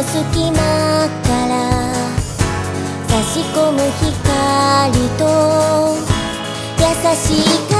の隙間から。差し込む光と優しい風。